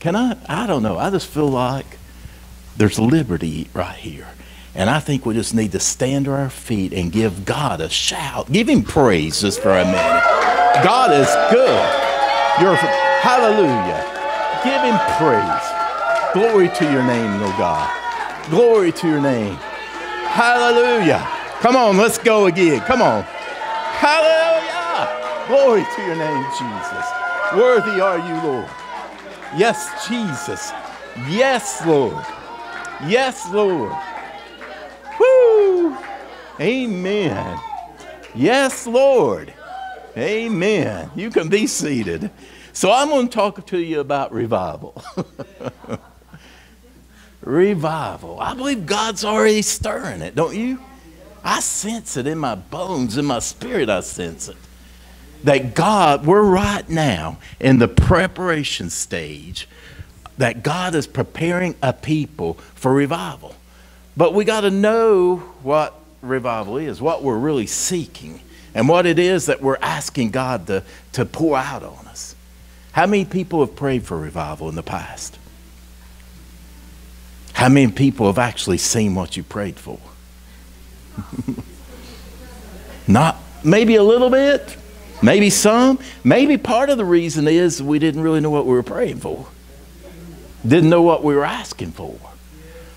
Can I? I don't know. I just feel like there's liberty right here. And I think we just need to stand to our feet and give God a shout. Give him praise just for a minute. God is good. You're, hallelujah. Give him praise. Glory to your name, oh God. Glory to your name. Hallelujah. Come on, let's go again. Come on. Hallelujah. Glory to your name, Jesus. Worthy are you, Lord. Yes, Jesus. Yes, Lord. Yes, Lord. Woo! Amen. Yes, Lord. Amen. You can be seated. So I'm going to talk to you about revival. revival. I believe God's already stirring it, don't you? I sense it in my bones, in my spirit, I sense it. That God, we're right now in the preparation stage, that God is preparing a people for revival. But we got to know what revival is, what we're really seeking, and what it is that we're asking God to, to pour out on us. How many people have prayed for revival in the past? How many people have actually seen what you prayed for? Not maybe a little bit, maybe some. Maybe part of the reason is we didn't really know what we were praying for, didn't know what we were asking for.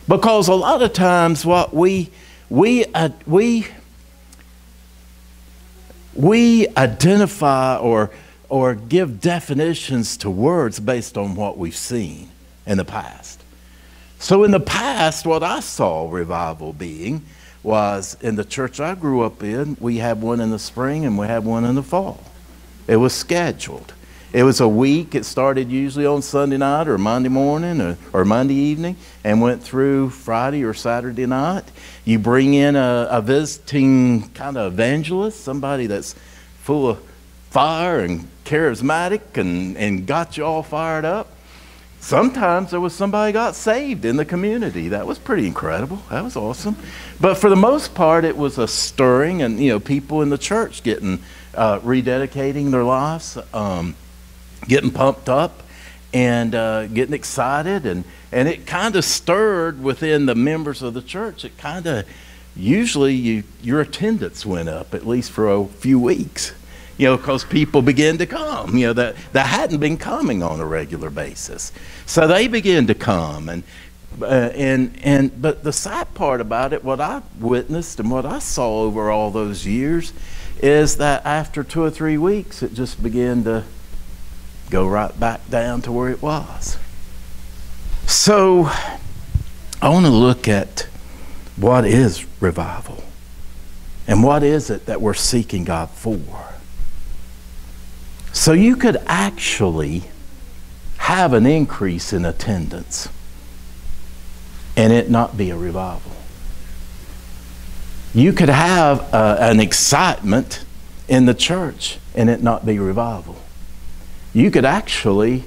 Because a lot of times, what we we uh, we we identify or or give definitions to words based on what we've seen in the past. So in the past, what I saw revival being was in the church I grew up in, we had one in the spring and we had one in the fall. It was scheduled. It was a week. It started usually on Sunday night or Monday morning or, or Monday evening and went through Friday or Saturday night. You bring in a, a visiting kind of evangelist, somebody that's full of fire and charismatic and, and got you all fired up. Sometimes there was somebody got saved in the community. That was pretty incredible. That was awesome. But for the most part, it was a stirring, and you know, people in the church getting uh, rededicating their lives. Um, getting pumped up and uh, getting excited. And, and it kind of stirred within the members of the church. It kind of, usually you, your attendance went up, at least for a few weeks, you know, because people began to come, you know, that, that hadn't been coming on a regular basis. So they began to come. And, uh, and, and, but the sad part about it, what I witnessed and what I saw over all those years, is that after two or three weeks, it just began to go right back down to where it was. So, I want to look at what is revival and what is it that we're seeking God for. So, you could actually have an increase in attendance and it not be a revival. You could have uh, an excitement in the church and it not be revival you could actually,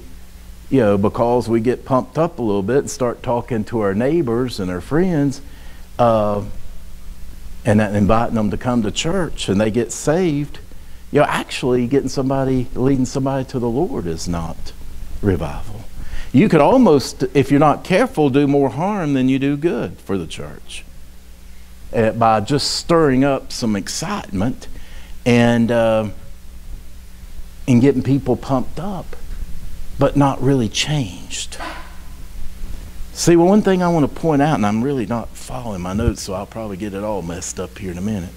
you know, because we get pumped up a little bit and start talking to our neighbors and our friends, uh, and inviting them to come to church and they get saved, you know, actually getting somebody, leading somebody to the Lord is not revival. You could almost, if you're not careful, do more harm than you do good for the church uh, by just stirring up some excitement and. Uh, and getting people pumped up, but not really changed. See, well, one thing I want to point out, and I'm really not following my notes, so I'll probably get it all messed up here in a minute.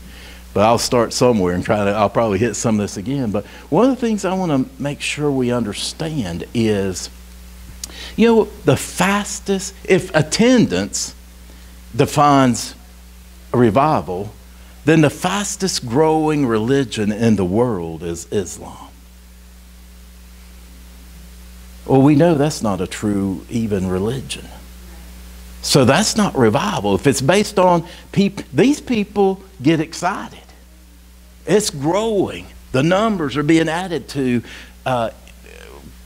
But I'll start somewhere and try to, I'll probably hit some of this again. But one of the things I want to make sure we understand is, you know, the fastest, if attendance defines a revival, then the fastest growing religion in the world is Islam. Well, we know that's not a true, even religion. So that's not revival. If it's based on people, these people get excited. It's growing. The numbers are being added to uh,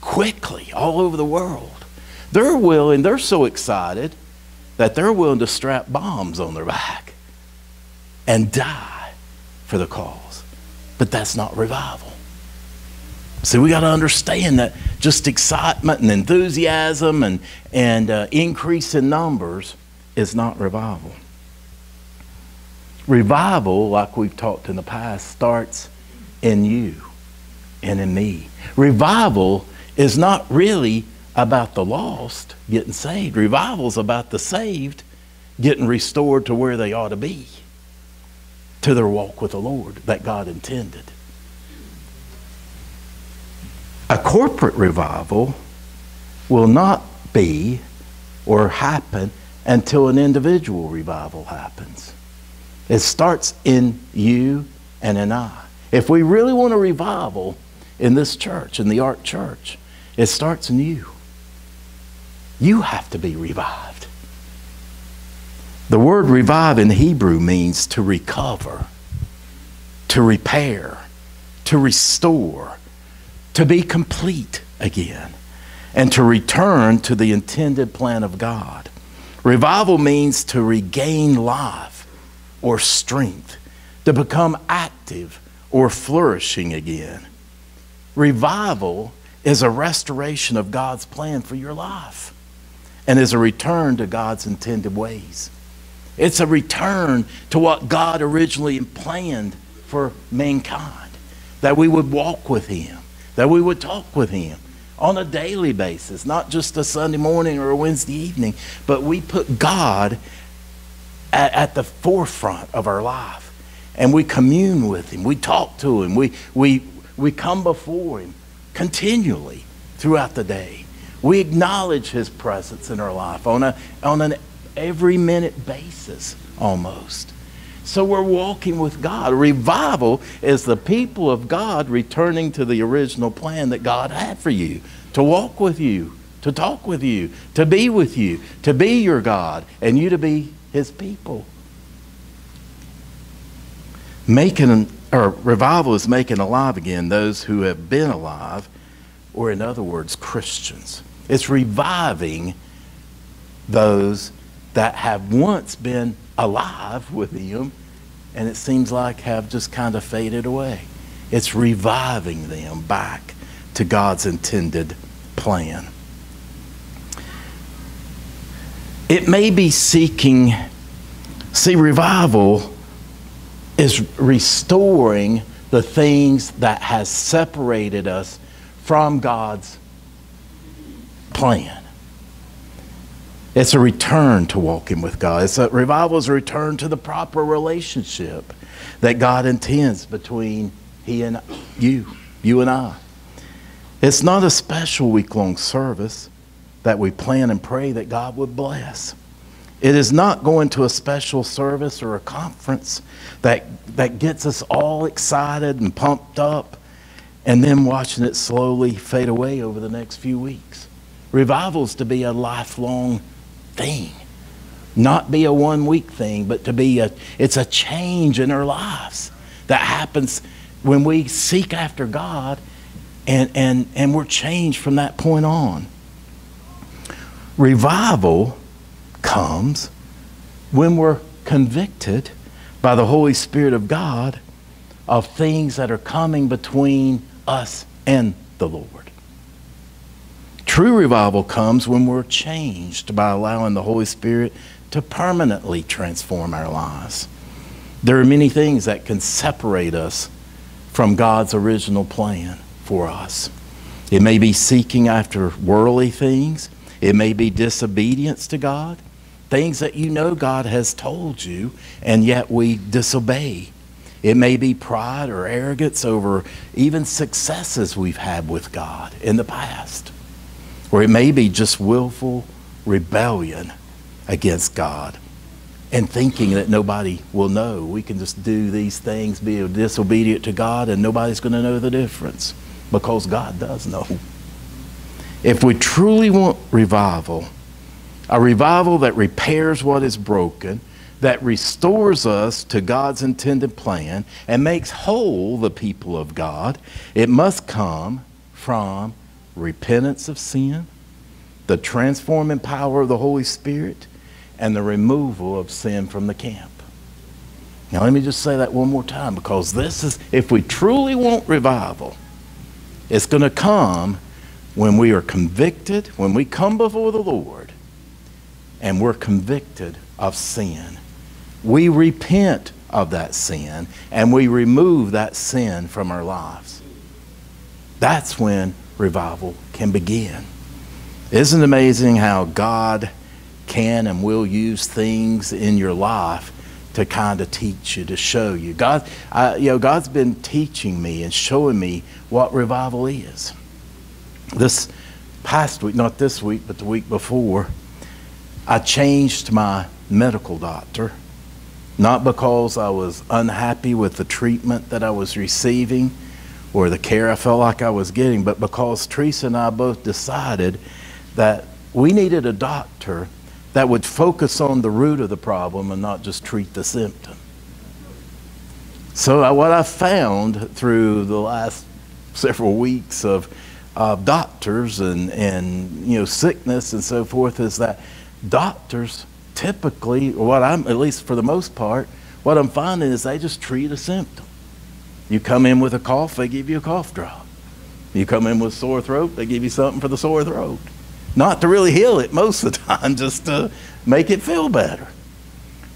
quickly all over the world. They're willing, they're so excited that they're willing to strap bombs on their back and die for the cause. But that's not revival. See, we got to understand that just excitement and enthusiasm and, and uh, increase in numbers is not revival. Revival, like we've talked in the past, starts in you and in me. Revival is not really about the lost getting saved. Revival is about the saved getting restored to where they ought to be, to their walk with the Lord that God intended. A corporate revival will not be or happen until an individual revival happens. It starts in you and in I. If we really want a revival in this church, in the Ark Church, it starts in you. You have to be revived. The word revive in Hebrew means to recover, to repair, to restore, to be complete again, and to return to the intended plan of God. Revival means to regain life or strength, to become active or flourishing again. Revival is a restoration of God's plan for your life and is a return to God's intended ways. It's a return to what God originally planned for mankind that we would walk with Him, that we would talk with Him on a daily basis, not just a Sunday morning or a Wednesday evening, but we put God at, at the forefront of our life and we commune with Him, we talk to Him, we, we, we come before Him continually throughout the day. We acknowledge His presence in our life on, a, on an every minute basis almost. So we're walking with God. Revival is the people of God returning to the original plan that God had for you to walk with you, to talk with you, to be with you, to be your God, and you to be His people. Making, or revival is making alive again those who have been alive, or in other words, Christians. It's reviving those that have once been alive with Him and it seems like have just kind of faded away. It's reviving them back to God's intended plan. It may be seeking, see, revival is restoring the things that has separated us from God's plan. It's a return to walking with God. It's a, revival is a return to the proper relationship that God intends between He and you, you and I. It's not a special week long service that we plan and pray that God would bless. It is not going to a special service or a conference that, that gets us all excited and pumped up and then watching it slowly fade away over the next few weeks. Revival is to be a lifelong thing. Not be a one week thing, but to be a, it's a change in our lives that happens when we seek after God and, and, and we're changed from that point on. Revival comes when we're convicted by the Holy Spirit of God of things that are coming between us and the Lord. True revival comes when we're changed by allowing the Holy Spirit to permanently transform our lives. There are many things that can separate us from God's original plan for us. It may be seeking after worldly things, it may be disobedience to God, things that you know God has told you, and yet we disobey. It may be pride or arrogance over even successes we've had with God in the past. Or it may be just willful rebellion against God and thinking that nobody will know. We can just do these things, be disobedient to God, and nobody's going to know the difference because God does know. If we truly want revival, a revival that repairs what is broken, that restores us to God's intended plan, and makes whole the people of God, it must come from repentance of sin, the transforming power of the Holy Spirit, and the removal of sin from the camp. Now, let me just say that one more time because this is, if we truly want revival, It's going to come when we are convicted, when we come before the Lord and we're convicted of sin. We repent of that sin and we remove that sin from our lives. That's when revival can begin. Isn't it amazing how God can and will use things in your life to kind of teach you, to show you? God, I, you know, God's been teaching me and showing me what revival is. This past week, not this week, but the week before, I changed my medical doctor, not because I was unhappy with the treatment that I was receiving or the care I felt like I was getting, but because Teresa and I both decided that we needed a doctor that would focus on the root of the problem and not just treat the symptom. So, what I found through the last several weeks of, of doctors and, and you know, sickness and so forth is that doctors typically, what I'm, at least for the most part, what I'm finding is they just treat a symptom. You come in with a cough, they give you a cough drop. You come in with sore throat, they give you something for the sore throat. Not to really heal it most of the time, just to make it feel better.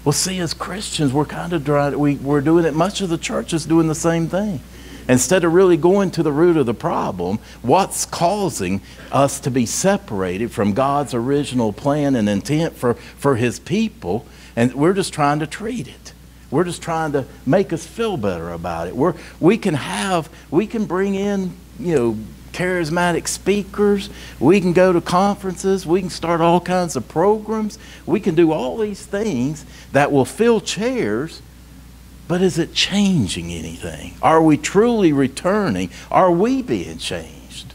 Well, see, as Christians, we're kind of trying, we, we're doing it, much of the church is doing the same thing. Instead of really going to the root of the problem, what's causing us to be separated from God's original plan and intent for, for His people, and we're just trying to treat it. We're just trying to make us feel better about it. We're, we can have, we can bring in, you know, charismatic speakers. We can go to conferences. We can start all kinds of programs. We can do all these things that will fill chairs. But is it changing anything? Are we truly returning? Are we being changed?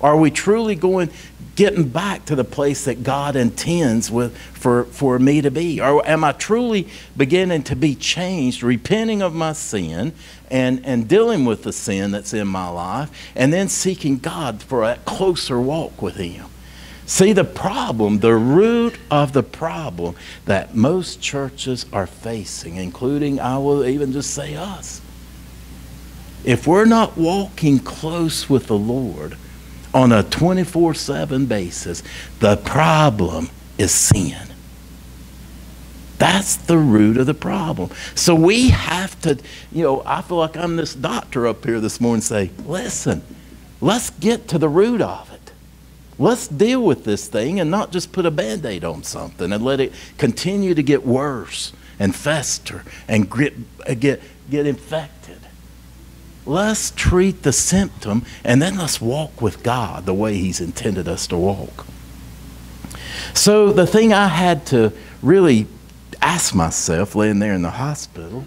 Are we truly going, getting back to the place that God intends with, for, for me to be? Or am I truly beginning to be changed, repenting of my sin and, and dealing with the sin that's in my life, and then seeking God for a closer walk with Him? See, the problem, the root of the problem that most churches are facing, including, I will even just say us, if we're not walking close with the Lord, on a 24 7 basis. The problem is sin. That's the root of the problem. So we have to, you know, I feel like I'm this doctor up here this morning say, listen, let's get to the root of it. Let's deal with this thing and not just put a band aid on something and let it continue to get worse and fester and get, uh, get, get infected. Let's treat the symptom and then let's walk with God the way He's intended us to walk. So, the thing I had to really ask myself laying there in the hospital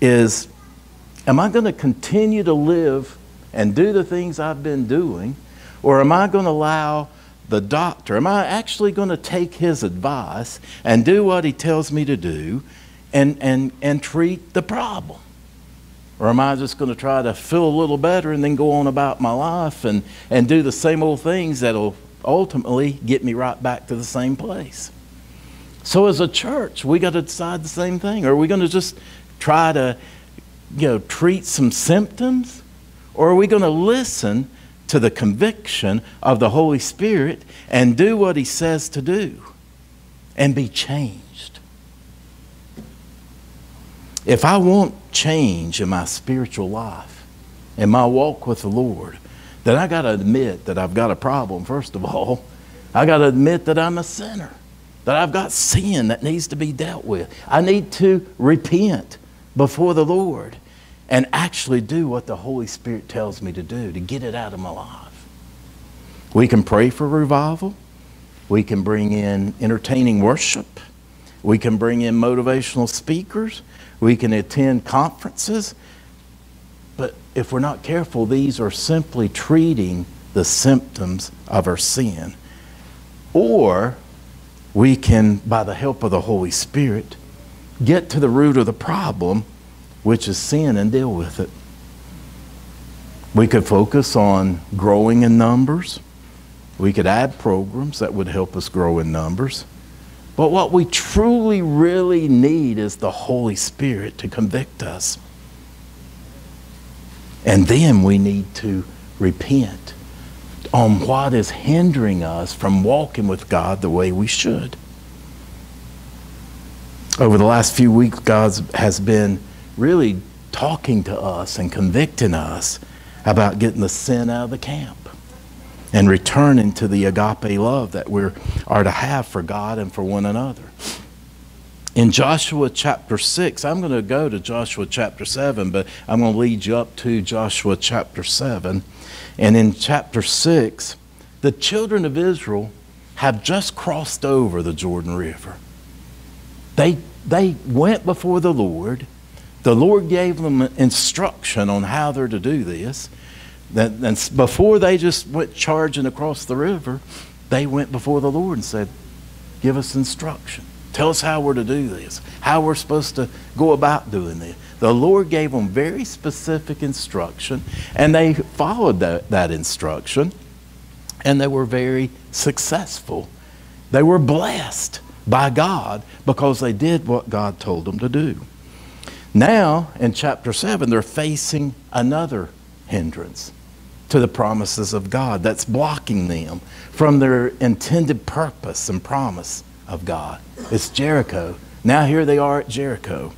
is Am I going to continue to live and do the things I've been doing, or am I going to allow the doctor, am I actually going to take his advice and do what he tells me to do and, and, and treat the problem? Or am I just going to try to feel a little better and then go on about my life and, and do the same old things that'll ultimately get me right back to the same place? So, as a church, we got to decide the same thing. Are we going to just try to you know, treat some symptoms? Or are we going to listen to the conviction of the Holy Spirit and do what He says to do and be changed? If I want change in my spiritual life, in my walk with the Lord, then I got to admit that I've got a problem, first of all. I got to admit that I'm a sinner, that I've got sin that needs to be dealt with. I need to repent before the Lord and actually do what the Holy Spirit tells me to do to get it out of my life. We can pray for revival. We can bring in entertaining worship. We can bring in motivational speakers. We can attend conferences. But if we're not careful, these are simply treating the symptoms of our sin. Or we can, by the help of the Holy Spirit, get to the root of the problem, which is sin, and deal with it. We could focus on growing in numbers. We could add programs that would help us grow in numbers. But what we truly, really need is the Holy Spirit to convict us. And then we need to repent on what is hindering us from walking with God the way we should. Over the last few weeks, God has been really talking to us and convicting us about getting the sin out of the camp and returning to the agape love that we are to have for God and for one another. In Joshua chapter 6, I'm going to go to Joshua chapter 7, but I'm going to lead you up to Joshua chapter 7. And in chapter 6, the children of Israel have just crossed over the Jordan River. They, they went before the Lord. The Lord gave them instruction on how they're to do this. That, and before they just went charging across the river, they went before the Lord and said, Give us instruction. Tell us how we're to do this, how we're supposed to go about doing this. The Lord gave them very specific instruction, and they followed that, that instruction, and they were very successful. They were blessed by God because they did what God told them to do. Now, in chapter 7, they're facing another hindrance to the promises of God that's blocking them from their intended purpose and promise of God. It's Jericho. Now here they are at Jericho.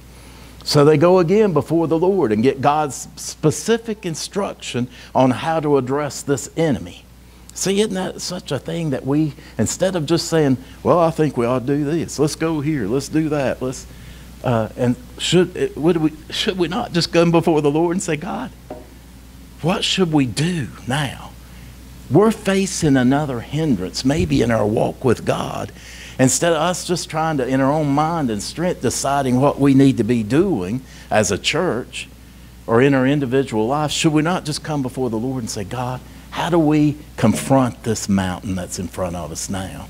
So they go again before the Lord and get God's specific instruction on how to address this enemy. See, isn't that such a thing that we, instead of just saying, well, I think we ought to do this, let's go here, let's do that, let's, uh, and should, would we, should we not just come before the Lord and say, God, what should we do now? We're facing another hindrance, maybe in our walk with God. Instead of us just trying to, in our own mind and strength, deciding what we need to be doing as a church or in our individual life, should we not just come before the Lord and say, God, how do we confront this mountain that's in front of us now?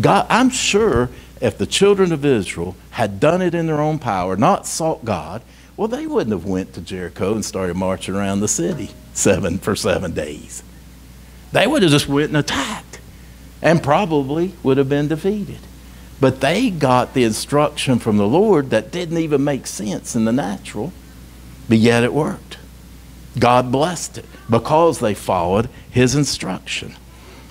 God, I'm sure if the children of Israel had done it in their own power, not sought God, well, they wouldn't have went to Jericho and started marching around the city seven for seven days. They would have just went and attacked and probably would have been defeated. But they got the instruction from the Lord that didn't even make sense in the natural, but yet it worked. God blessed it because they followed his instruction.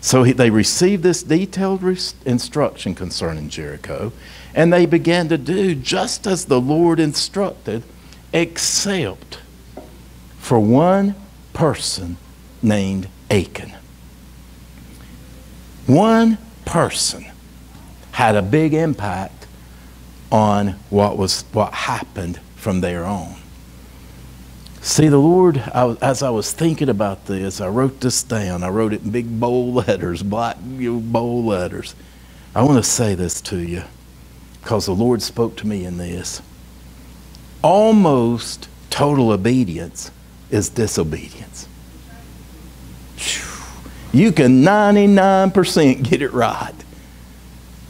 So he, they received this detailed instruction concerning Jericho, and they began to do just as the Lord instructed except for one person named Achan. One person had a big impact on what was what happened from there on. See, the Lord, I, as I was thinking about this, I wrote this down. I wrote it in big bold letters, black bold letters. I want to say this to you because the Lord spoke to me in this almost total obedience is disobedience. You can 99% get it right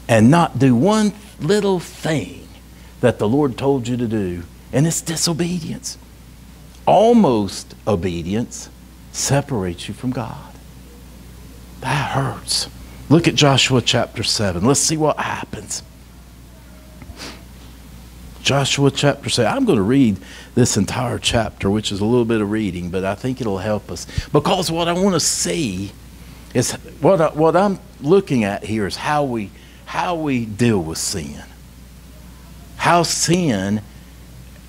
and not do one little thing that the Lord told you to do, and it's disobedience. Almost obedience separates you from God. That hurts. Look at Joshua chapter 7. Let's see what happens. Joshua chapter 7. I'm going to read this entire chapter, which is a little bit of reading, but I think it'll help us. Because what I want to see is what, I, what I'm looking at here is how we, how we deal with sin. How sin,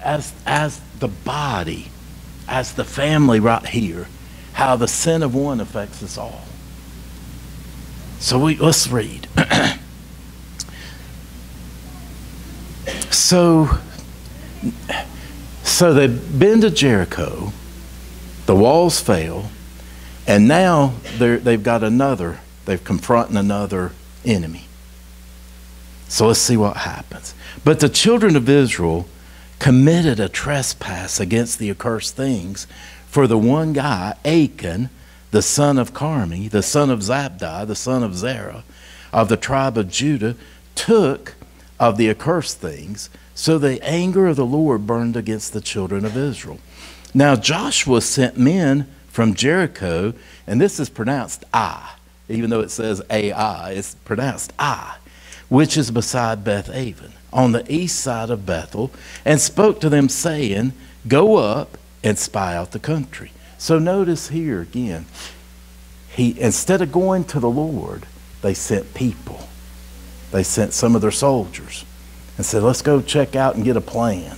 as, as the body, as the family right here, how the sin of one affects us all. So we, let's read. So, so they've been to Jericho, the walls fail, and now they've got another, they've confronting another enemy. So let's see what happens. But the children of Israel committed a trespass against the accursed things, for the one guy, Achan, the son of Carmi, the son of Zabdi, the son of Zerah, of the tribe of Judah, took of the accursed things. So the anger of the Lord burned against the children of Israel. Now Joshua sent men from Jericho, and this is pronounced I, even though it says Ai, it's pronounced I, which is beside Beth Aven, on the east side of Bethel, and spoke to them, saying, Go up and spy out the country. So notice here again, he instead of going to the Lord, they sent people. They sent some of their soldiers and said, Let's go check out and get a plan.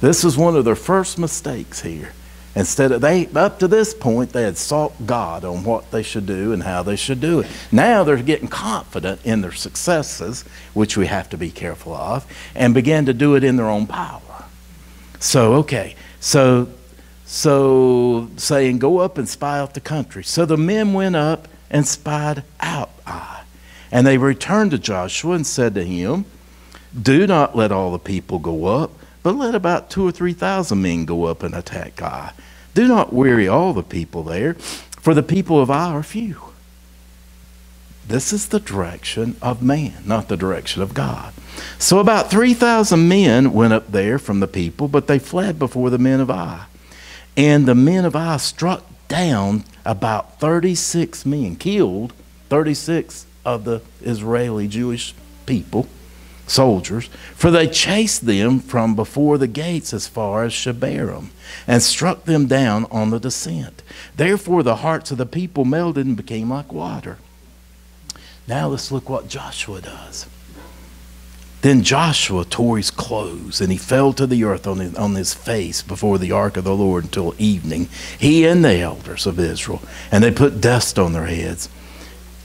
This is one of their first mistakes here. Instead of they up to this point they had sought God on what they should do and how they should do it. Now they're getting confident in their successes, which we have to be careful of, and begin to do it in their own power. So okay, so so saying go up and spy out the country. So the men went up and spied out. And they returned to Joshua and said to him, Do not let all the people go up, but let about two or three thousand men go up and attack Ai. Do not weary all the people there, for the people of Ai are few. This is the direction of man, not the direction of God. So about 3,000 men went up there from the people, but they fled before the men of Ai. And the men of Ai struck down about 36 men, killed 36 of the Israeli Jewish people, soldiers, for they chased them from before the gates as far as Shebarim and struck them down on the descent. Therefore, the hearts of the people melted and became like water. Now, let's look what Joshua does. Then Joshua tore his clothes, and he fell to the earth on his, on his face before the ark of the Lord until evening, he and the elders of Israel, and they put dust on their heads.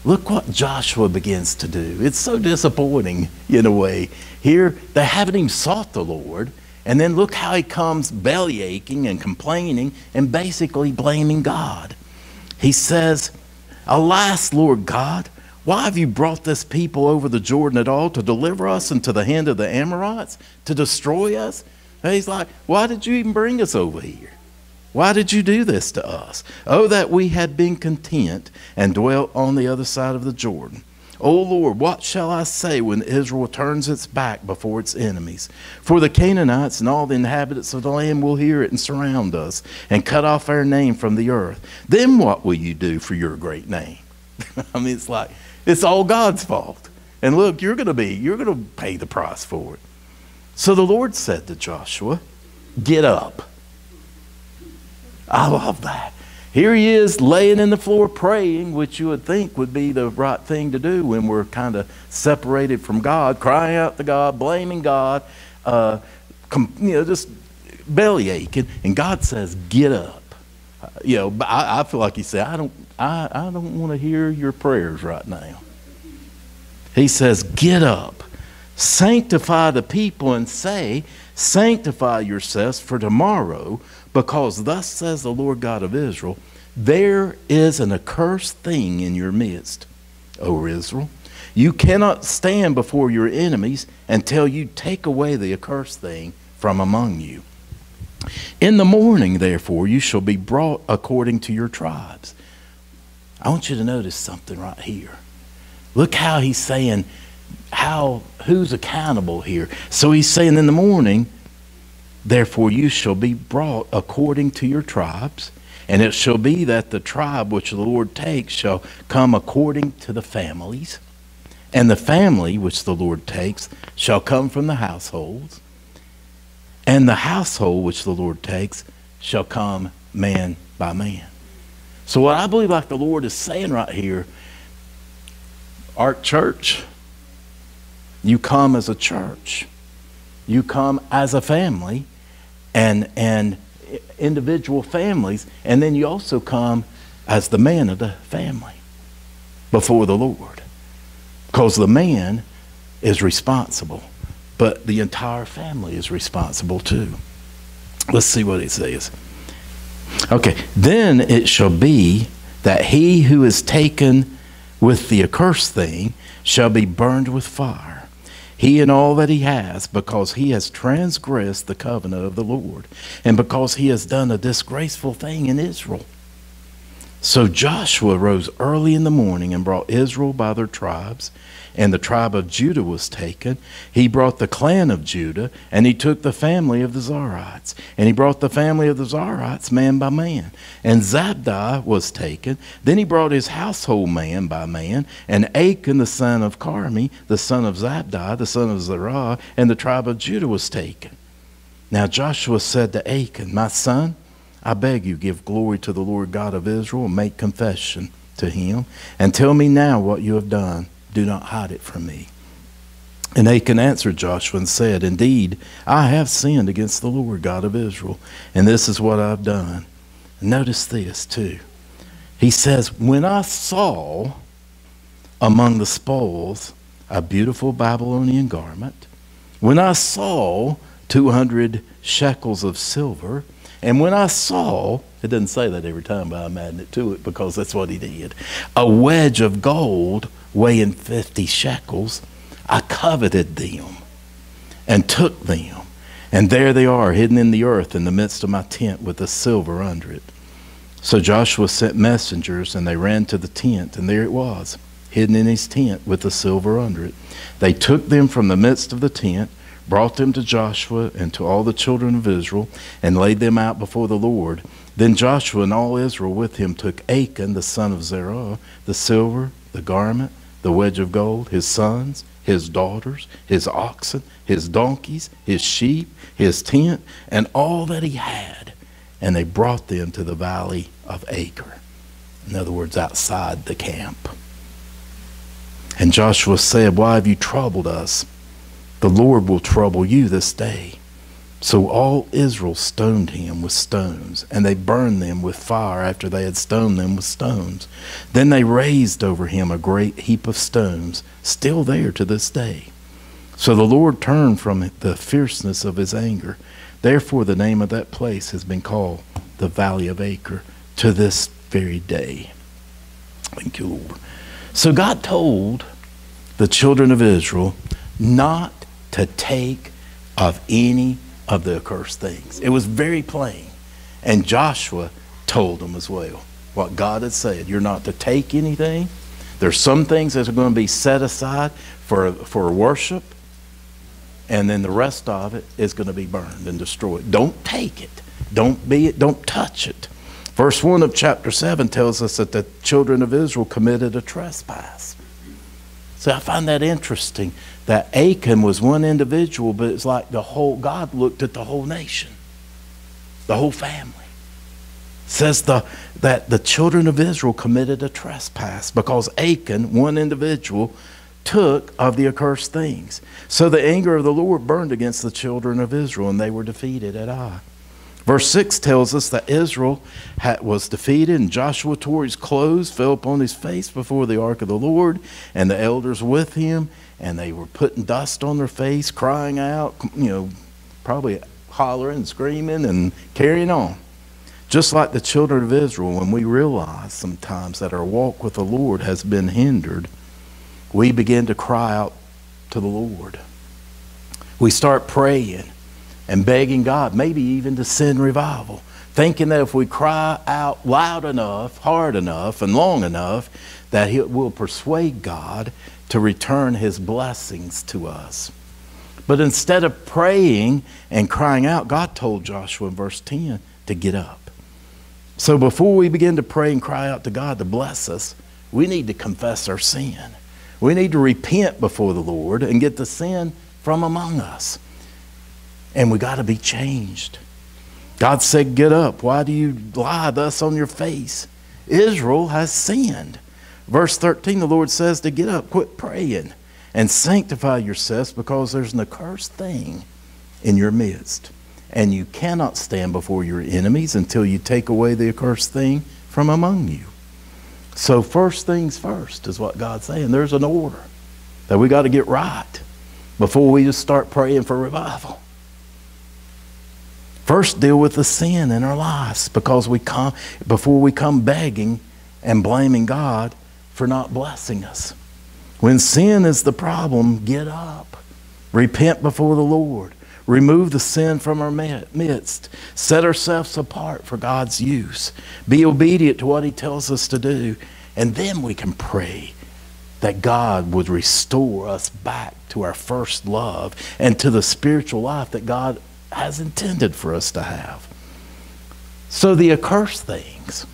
Look what Joshua begins to do. It's so disappointing in a way. Here, they haven't even sought the Lord, and then look how he comes belly aching and complaining and basically blaming God. He says, Alas, Lord God, why have you brought this people over the Jordan at all to deliver us into the hand of the Amorites, to destroy us? And he's like, Why did you even bring us over here? Why did you do this to us? Oh, that we had been content and dwelt on the other side of the Jordan. O Lord, what shall I say when Israel turns its back before its enemies? For the Canaanites and all the inhabitants of the land will hear it and surround us and cut off our name from the earth. Then what will you do for your great name? I mean, it's like, it's all God's fault. And look, you're going to be, you're going to pay the price for it. So the Lord said to Joshua, Get up. I love that. Here he is laying in the floor praying, which you would think would be the right thing to do when we're kind of separated from God, crying out to God, blaming God, uh, you know, just belly aching. And God says, Get up. Uh, you know, I, I feel like he said, I don't, I, I don't want to hear your prayers right now. He says, Get up, sanctify the people, and say, Sanctify yourselves for tomorrow, because thus says the Lord God of Israel, There is an accursed thing in your midst, O Israel. You cannot stand before your enemies until you take away the accursed thing from among you. In the morning, therefore, you shall be brought according to your tribes. I want you to notice something right here. Look how he's saying, how who's accountable here. So he's saying in the morning, therefore you shall be brought according to your tribes, and it shall be that the tribe which the Lord takes shall come according to the families, and the family which the Lord takes shall come from the households, and the household which the Lord takes shall come man by man. So, what I believe like the Lord is saying right here, our Church, you come as a church, you come as a family, and and individual families, and then you also come as the man of the family before the Lord, because the man is responsible, but the entire family is responsible too. Let's see what it says. Okay, then it shall be that he who is taken with the accursed thing shall be burned with fire, he and all that he has, because he has transgressed the covenant of the Lord, and because he has done a disgraceful thing in Israel. So Joshua rose early in the morning and brought Israel by their tribes and the tribe of Judah was taken. He brought the clan of Judah, and he took the family of the Zarites. And he brought the family of the Zarites man by man. And Zabdi was taken. Then he brought his household man by man, and Achan the son of Carmi, the son of Zabdi, the son of Zerah, and the tribe of Judah was taken. Now Joshua said to Achan, My son, I beg you, give glory to the Lord God of Israel and make confession to him. And tell me now what you have done. Do not hide it from me. And Achan answered Joshua and said, Indeed, I have sinned against the Lord God of Israel, and this is what I've done. Notice this, too. He says, When I saw among the spoils a beautiful Babylonian garment, when I saw 200 shekels of silver, and when I saw, it doesn't say that every time, but I'm adding it to it because that's what he did, a wedge of gold weighing 50 shekels, I coveted them and took them. And there they are, hidden in the earth in the midst of my tent with the silver under it. So Joshua sent messengers, and they ran to the tent, and there it was, hidden in his tent with the silver under it. They took them from the midst of the tent, brought them to Joshua and to all the children of Israel, and laid them out before the Lord. Then Joshua and all Israel with him took Achan the son of Zerah, the silver, the garment, the wedge of gold, his sons, his daughters, his oxen, his donkeys, his sheep, his tent, and all that he had, and they brought them to the valley of Achor. In other words, outside the camp. And Joshua said, Why have you troubled us? The Lord will trouble you this day. So all Israel stoned him with stones, and they burned them with fire after they had stoned them with stones. Then they raised over him a great heap of stones, still there to this day. So the Lord turned from the fierceness of his anger. Therefore, the name of that place has been called the Valley of Achor to this very day. Thank you, Lord. So God told the children of Israel not to take of any of the accursed things. It was very plain. And Joshua told them as well what God had said. You're not to take anything. There's some things that are going to be set aside for, for worship, and then the rest of it is going to be burned and destroyed. Don't take it. Don't be it. Don't touch it. Verse 1 of chapter 7 tells us that the children of Israel committed a trespass. So I find that interesting that Achan was one individual, but it's like the whole, God looked at the whole nation, the whole family. It says the, that the children of Israel committed a trespass because Achan, one individual, took of the accursed things. So the anger of the Lord burned against the children of Israel, and they were defeated at Ai. Verse 6 tells us that Israel had, was defeated, and Joshua tore his clothes, fell upon his face before the ark of the Lord, and the elders with him, and they were putting dust on their face, crying out, you know, probably hollering, screaming, and carrying on. Just like the children of Israel, when we realize sometimes that our walk with the Lord has been hindered, we begin to cry out to the Lord. We start praying and begging God, maybe even to send revival, thinking that if we cry out loud enough, hard enough, and long enough, that He will persuade God to return his blessings to us. But instead of praying and crying out, God told Joshua in verse 10 to get up. So before we begin to pray and cry out to God to bless us, we need to confess our sin. We need to repent before the Lord and get the sin from among us. And we got to be changed. God said, Get up. Why do you lie thus on your face? Israel has sinned. Verse 13, the Lord says to get up, quit praying, and sanctify yourselves because there's an accursed thing in your midst. And you cannot stand before your enemies until you take away the accursed thing from among you. So, first things first is what God's saying. There's an order that we got to get right before we just start praying for revival. First, deal with the sin in our lives because we come before we come begging and blaming God for not blessing us. When sin is the problem, get up. Repent before the Lord. Remove the sin from our midst. Set ourselves apart for God's use. Be obedient to what He tells us to do. And then we can pray that God would restore us back to our first love and to the spiritual life that God has intended for us to have. So the accursed things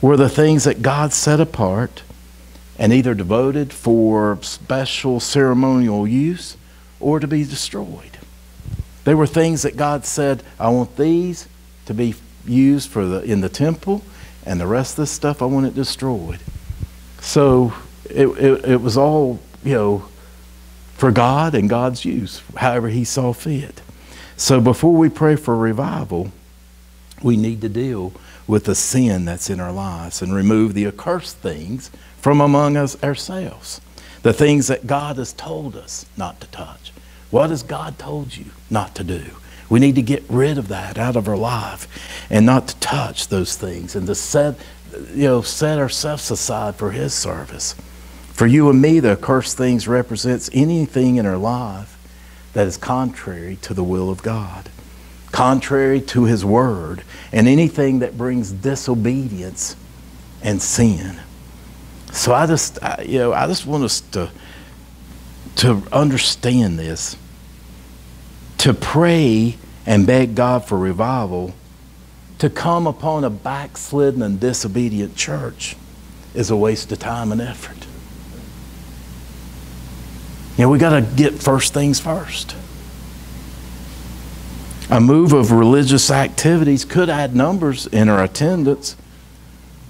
were the things that God set apart and either devoted for special ceremonial use or to be destroyed. They were things that God said, I want these to be used for the in the temple, and the rest of this stuff I want it destroyed. So it, it, it was all you know for God and God's use, however He saw fit. So before we pray for revival, we need to deal with the sin that's in our lives and remove the accursed things from among us ourselves. The things that God has told us not to touch. What has God told you not to do? We need to get rid of that out of our life and not to touch those things and to set, you know, set ourselves aside for His service. For you and me, the accursed things represents anything in our life that is contrary to the will of God, contrary to His Word, and anything that brings disobedience and sin. So I just, I, you know, I just want us to to understand this, to pray and beg God for revival, to come upon a backslidden and disobedient church is a waste of time and effort. You know, we got to get first things first. A move of religious activities could add numbers in our attendance,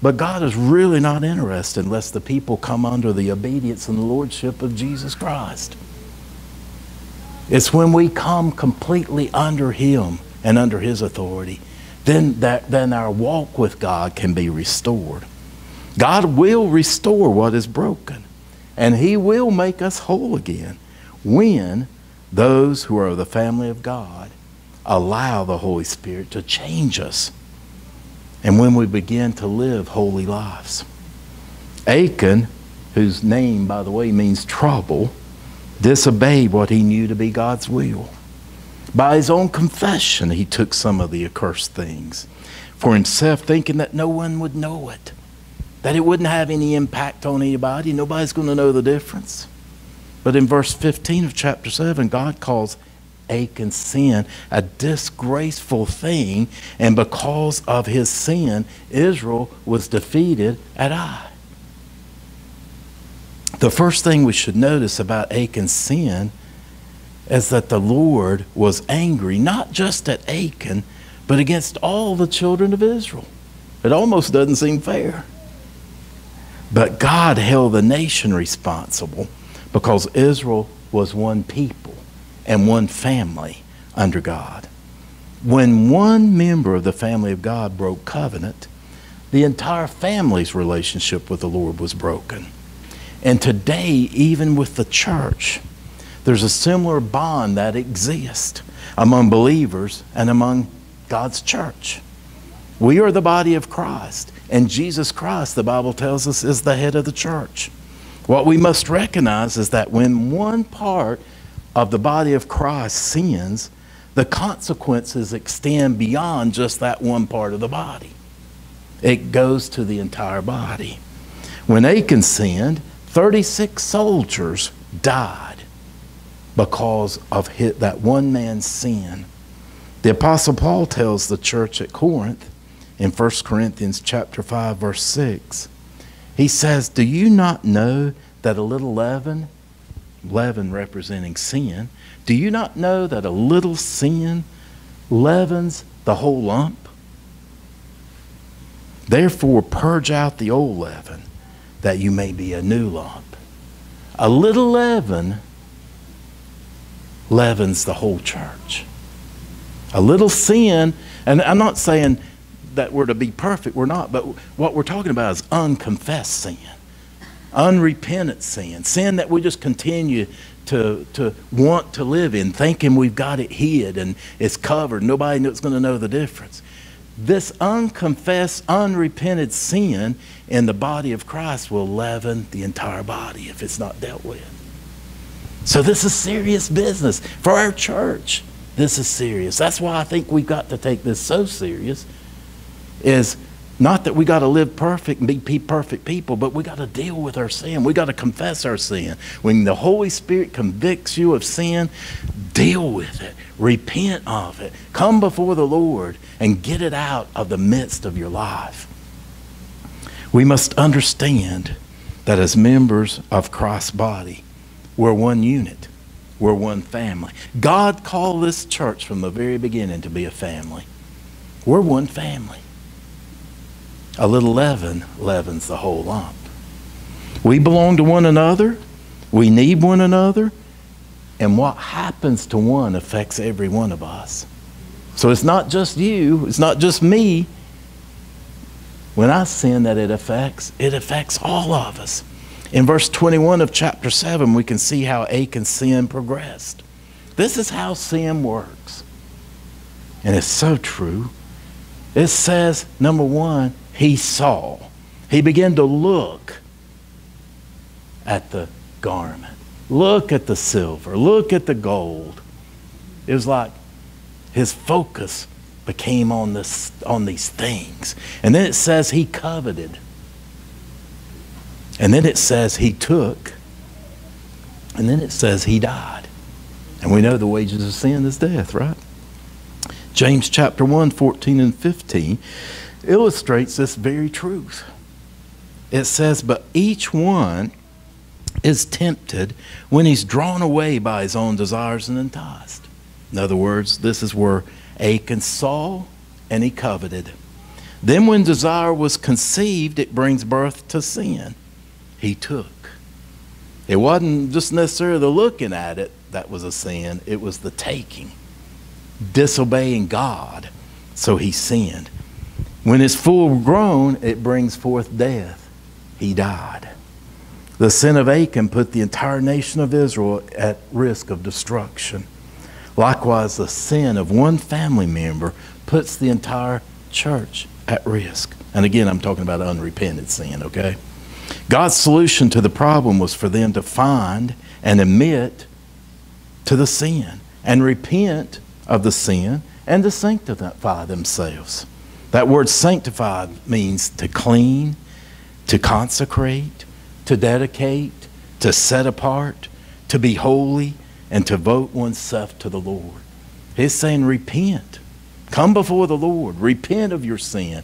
but God is really not interested unless the people come under the obedience and the lordship of Jesus Christ. It's when we come completely under Him and under His authority, then, that, then our walk with God can be restored. God will restore what is broken, and He will make us whole again when those who are of the family of God allow the Holy Spirit to change us and when we begin to live holy lives. Achan, whose name, by the way, means trouble, disobeyed what he knew to be God's will. By his own confession, he took some of the accursed things for himself, thinking that no one would know it, that it wouldn't have any impact on anybody. Nobody's going to know the difference. But in verse 15 of chapter 7, God calls Achan's sin a disgraceful thing, and because of his sin, Israel was defeated at Ai. The first thing we should notice about Achan's sin is that the Lord was angry not just at Achan, but against all the children of Israel. It almost doesn't seem fair. But God held the nation responsible because Israel was one people and one family under God. When one member of the family of God broke covenant, the entire family's relationship with the Lord was broken. And today, even with the church, there's a similar bond that exists among believers and among God's church. We are the body of Christ, and Jesus Christ, the Bible tells us, is the head of the church. What we must recognize is that when one part of the body of Christ sins, the consequences extend beyond just that one part of the body. It goes to the entire body. When Achan sinned, 36 soldiers died because of that one man's sin. The apostle Paul tells the church at Corinth in 1 Corinthians chapter 5 verse 6. He says, "Do you not know that a little leaven leaven representing sin. Do you not know that a little sin leavens the whole lump? Therefore, purge out the old leaven, that you may be a new lump. A little leaven leavens the whole church. A little sin, and I'm not saying that we're to be perfect, we're not, but what we're talking about is unconfessed sin unrepentant sin, sin that we just continue to, to want to live in, thinking we've got it hid and it's covered. Nobody is going to know the difference. This unconfessed, unrepented sin in the body of Christ will leaven the entire body if it's not dealt with. So, this is serious business for our church. This is serious. That's why I think we've got to take this so serious. Is not that we got to live perfect and be perfect people, but we got to deal with our sin. We got to confess our sin. When the Holy Spirit convicts you of sin, deal with it. Repent of it. Come before the Lord and get it out of the midst of your life. We must understand that as members of Christ's body, we're one unit. We're one family. God called this church from the very beginning to be a family. We're one family. A little leaven leavens the whole lump. We belong to one another. We need one another. And what happens to one affects every one of us. So it's not just you, it's not just me. When I sin that it affects, it affects all of us. In verse 21 of chapter 7, we can see how Achan's sin progressed. This is how sin works. And it's so true. It says, number one, he saw. He began to look at the garment. Look at the silver. Look at the gold. It was like his focus became on, this, on these things. And then it says he coveted. And then it says he took. And then it says he died. And we know the wages of sin is death, right? James chapter 1, 14 and 15 illustrates this very truth. It says, But each one is tempted when he's drawn away by his own desires and enticed. In other words, this is where Achan saw and he coveted. Then, when desire was conceived, it brings birth to sin. He took. It wasn't just necessarily the looking at it that was a sin, it was the taking, disobeying God. So he sinned. When it's full grown, it brings forth death. He died. The sin of Achan put the entire nation of Israel at risk of destruction. Likewise, the sin of one family member puts the entire church at risk. And again, I'm talking about unrepented sin, okay? God's solution to the problem was for them to find and admit to the sin and repent of the sin and to sanctify themselves. That word sanctified means to clean, to consecrate, to dedicate, to set apart, to be holy, and to devote oneself to the Lord. He's saying, repent. Come before the Lord. Repent of your sin.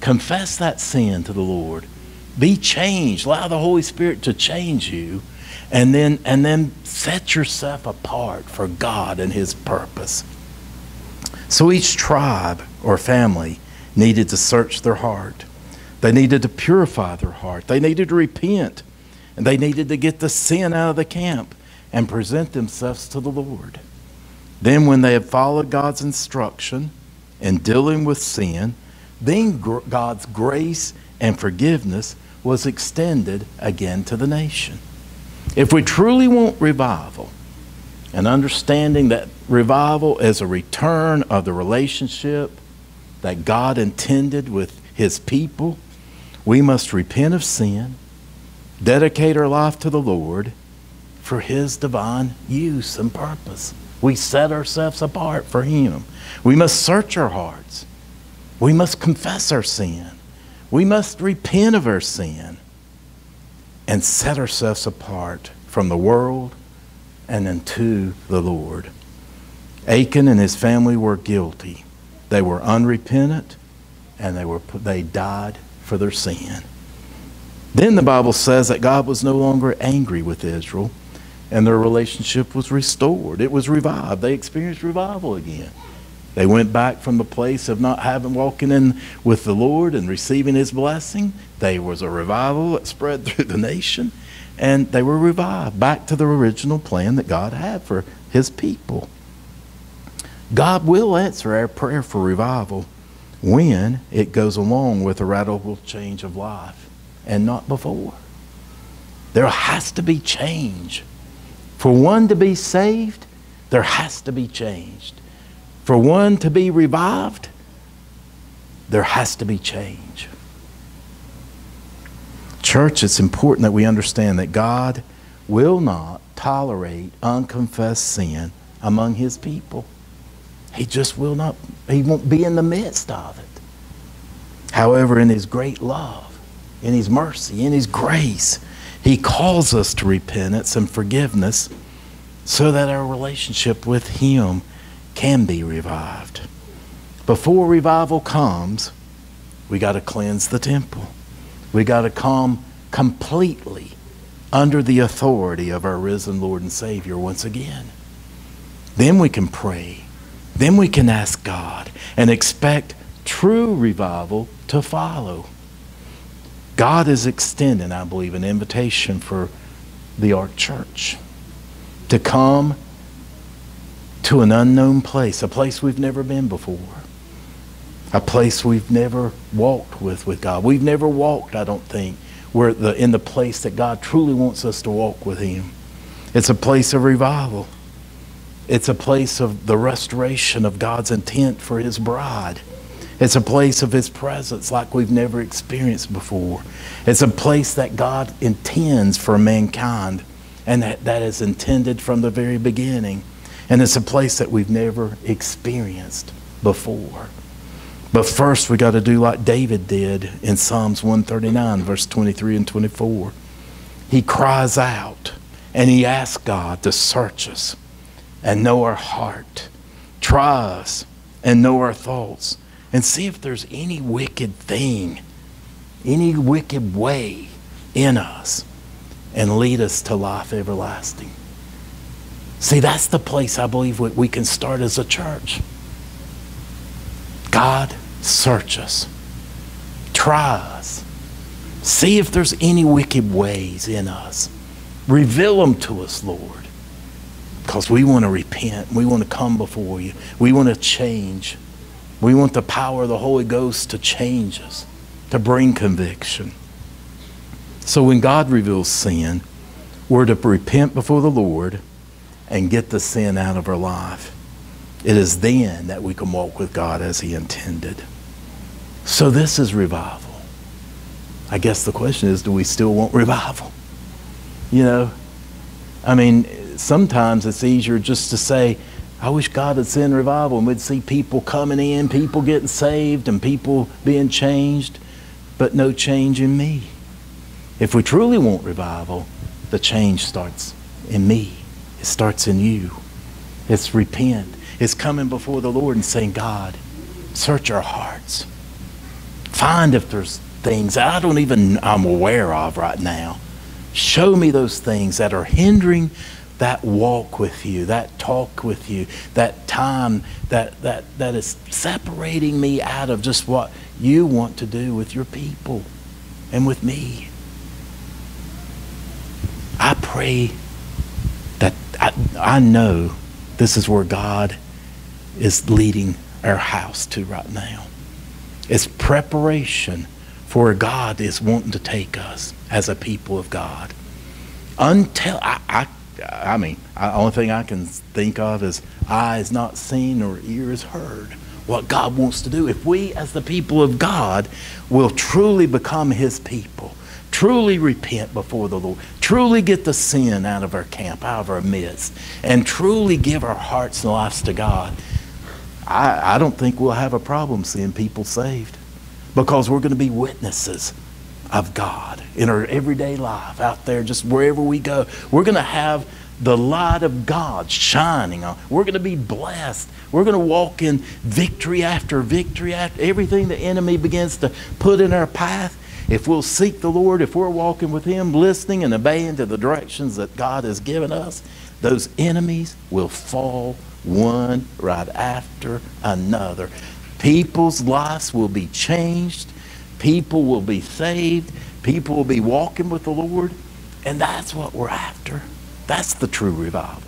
Confess that sin to the Lord. Be changed. Allow the Holy Spirit to change you. And then, and then set yourself apart for God and His purpose. So each tribe or family needed to search their heart. They needed to purify their heart. They needed to repent. And they needed to get the sin out of the camp and present themselves to the Lord. Then, when they had followed God's instruction in dealing with sin, then God's grace and forgiveness was extended again to the nation. If we truly want revival, and understanding that revival is a return of the relationship that God intended with His people, we must repent of sin, dedicate our life to the Lord, for His divine use and purpose. We set ourselves apart for Him. We must search our hearts. We must confess our sin. We must repent of our sin and set ourselves apart from the world and unto the Lord. Achan and his family were guilty. They were unrepentant and they, were, they died for their sin. Then the Bible says that God was no longer angry with Israel and their relationship was restored. It was revived. They experienced revival again. They went back from the place of not having walking in with the Lord and receiving His blessing. There was a revival that spread through the nation, and they were revived back to the original plan that God had for His people. God will answer our prayer for revival when it goes along with a radical change of life and not before. There has to be change. For one to be saved, there has to be changed. For one to be revived, there has to be change. Church, it's important that we understand that God will not tolerate unconfessed sin among his people. He just will not, he won't be in the midst of it. However, in his great love, in his mercy, in his grace, he calls us to repentance and forgiveness so that our relationship with Him can be revived. Before revival comes, we got to cleanse the temple. We got to come completely under the authority of our risen Lord and Savior once again. Then we can pray Then we can ask God and expect true revival to follow. God is extending, I believe, an invitation for the Ark Church to come to an unknown place, a place we've never been before, a place we've never walked with with God. We've never walked, I don't think, where the, in the place that God truly wants us to walk with Him. It's a place of revival. It's a place of the restoration of God's intent for His bride. It's a place of His presence like we've never experienced before. It's a place that God intends for mankind and that, that is intended from the very beginning. And it's a place that we've never experienced before. But first, we got to do like David did in Psalms 139, verse 23 and 24. He cries out and he asks God to search us and know our heart, try us and know our thoughts, and see if there's any wicked thing, any wicked way in us, and lead us to life everlasting. See, that's the place I believe we can start as a church. God Search us. Try us. See if there's any wicked ways in us. Reveal them to us, Lord. Because we want to repent. We want to come before you. We want to change. We want the power of the Holy Ghost to change us, to bring conviction. So when God reveals sin, we're to repent before the Lord and get the sin out of our life. It is then that we can walk with God as He intended. So this is revival. I guess the question is do we still want revival? You know, I mean, sometimes it's easier just to say, I wish God would send revival and we'd see people coming in, people getting saved, and people being changed, but no change in me. If we truly want revival, the change starts in me, it starts in you. It's repent, it's coming before the Lord and saying, God, search our hearts. Find if there's things I don't even I'm aware of right now. Show me those things that are hindering that walk with you, that talk with you, that time that that that is separating me out of just what you want to do with your people and with me. I pray that I, I know this is where God is leading our house to right now. It's preparation for where God is wanting to take us as a people of God. Until I, I, I mean, the only thing I can think of is eyes not seen or ears heard. What God wants to do. If we, as the people of God, will truly become His people, truly repent before the Lord, truly get the sin out of our camp, out of our midst, and truly give our hearts and lives to God, I, I don't think we'll have a problem seeing people saved because we're going to be witnesses of God in our everyday life out there, just wherever we go. We're going to have the light of God shining on. We're going to be blessed. We're going to walk in victory after victory after everything the enemy begins to put in our path. If we'll seek the Lord, if we're walking with Him, listening and obeying to the directions that God has given us, those enemies will fall one right after another. People's lives will be changed. People will be saved. People will be walking with the Lord. And that's what we're after. That's the true revival.